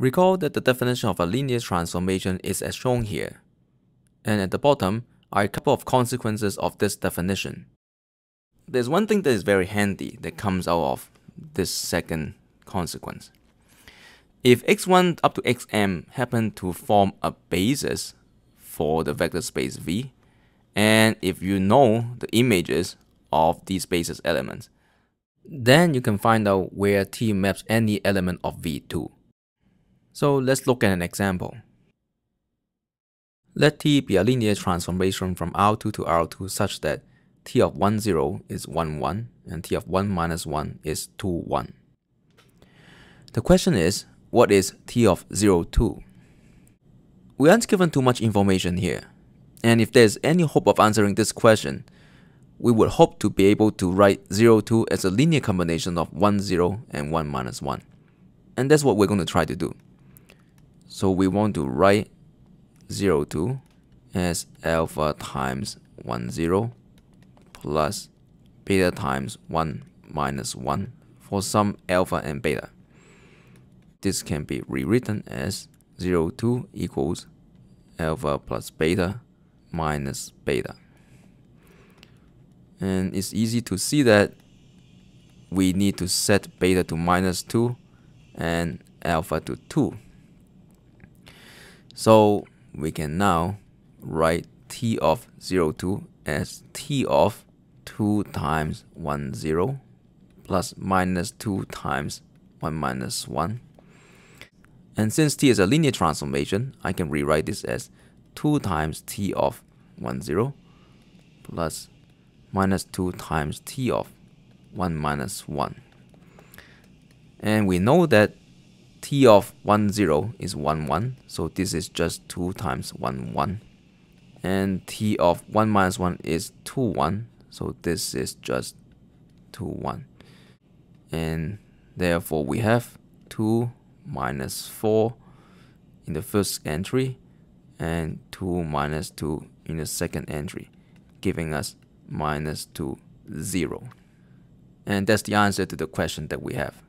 Recall that the definition of a linear transformation is as shown here. And at the bottom are a couple of consequences of this definition. There's one thing that is very handy that comes out of this second consequence. If x1 up to xm happen to form a basis for the vector space V, and if you know the images of these basis elements, then you can find out where T maps any element of V to. So let's look at an example. Let T be a linear transformation from R2 to R2 such that T of 1, 0 is 1, 1 and T of 1 minus 1 is 2, 1. The question is, what is T of 0, 2? We aren't given too much information here, and if there's any hope of answering this question, we would hope to be able to write 0, 2 as a linear combination of 1, 0 and 1 minus 1. And that's what we're going to try to do. So we want to write 0, 2 as alpha times 1, 0 plus beta times 1 minus 1 for some alpha and beta. This can be rewritten as 0, 2 equals alpha plus beta minus beta. And it's easy to see that we need to set beta to minus 2 and alpha to 2. So we can now write t of 0, 2 as t of 2 times 1, 0 plus minus 2 times 1 minus 1. And since t is a linear transformation, I can rewrite this as 2 times t of 1, 0 plus minus 2 times t of 1 minus 1. And we know that t of 1, 0 is 1, 1, so this is just 2 times 1, 1. And t of 1 minus 1 is 2, 1, so this is just 2, 1. And therefore we have 2 minus 4 in the first entry and 2 minus 2 in the second entry, giving us minus 2, 0. And that's the answer to the question that we have.